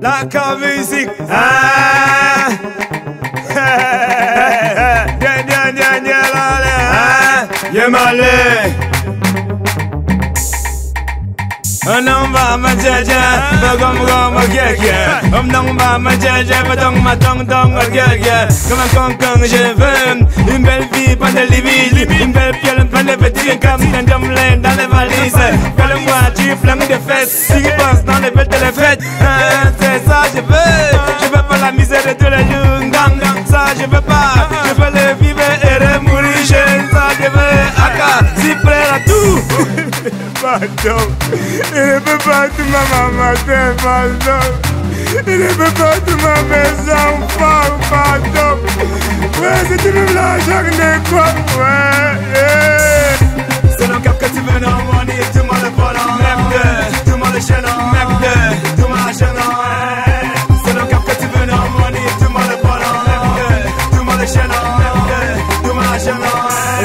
la ka musique. Yemale Anong ba majaja bagong bagong magyaga Anong ba majaja batong matong tong magyaga Comme un concon je veux une belle vie pas de limite Une belle fiole plein de petits comme un domelin dans les valises. Fais le moi tu flammes de fesses. Si tu penses dans les bêtes de la fête hein? Peut pas tout ma. Il ne peut pas tout ma maison, pardon. Ouais, c'est tu me l'argent de quoi, ouais, yeah.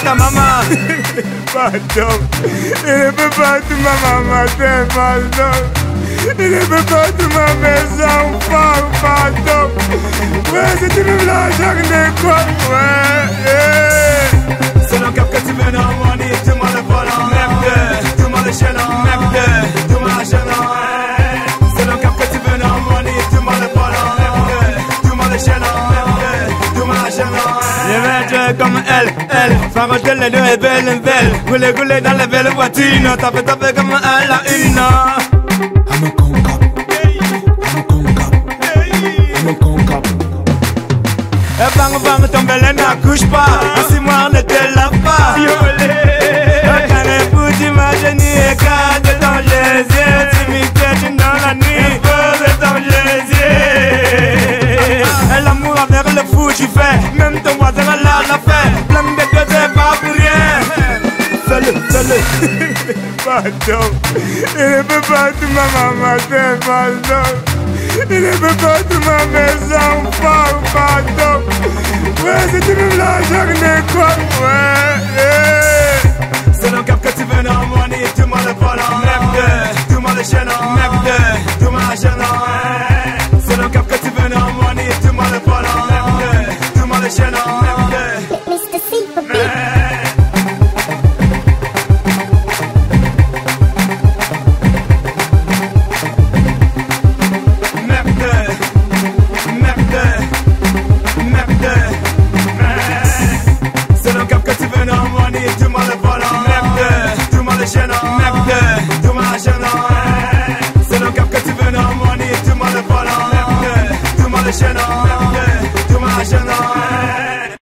tout ma ta maman pardon il ne peut pas tout ma maman c'est pardon il ne peut pas tout ma maison femme pardon ouais c'est une l'argent de quoi ouais c'est le Nkap que tu veux le Nkap que tu moi le volant merde tout moi le chaînon merde tout moi le chaînon comme elle, elle, rôder les deux et belle, belle, dans les belles voitures, taper, taper comme elle a une. I'm a concap. I'm a concap. I'm a concap. Et bang bang tomber les n'accouche pas fatto Il pe fatto ma mamma te fatto Il pe fatto ma me sa un po' Ouais c'est une blanche ne quoi Ouais C'est le que tu veux dans mon Tu m'en le volant Tu m'en le chenant Tu m'en le chenant C'est le que tu veux dans mon Tu m'en le volant Tu m'en le chenant